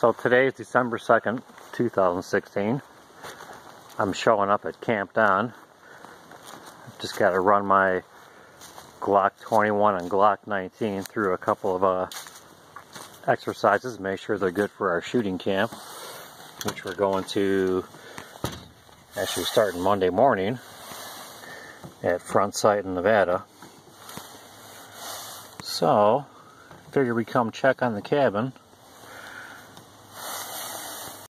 So today is December 2nd, 2016. I'm showing up at Camp Don. Just got to run my Glock 21 and Glock 19 through a couple of uh, exercises, make sure they're good for our shooting camp, which we're going to actually starting Monday morning at Front Sight in Nevada. So, figure we come check on the cabin